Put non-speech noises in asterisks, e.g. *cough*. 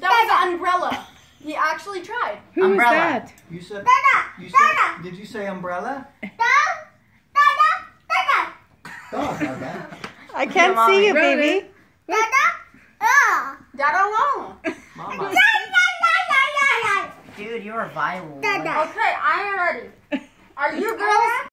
That was an umbrella. He actually tried. Who Umbrella. that? You said. Dada. You Dada. Did you say umbrella? Da. Dada. Dada. I can't see you, baby. Dada. Dada uh. alone. Mama. *laughs* Da. Dude, you're a Okay, I am ready. Are you girls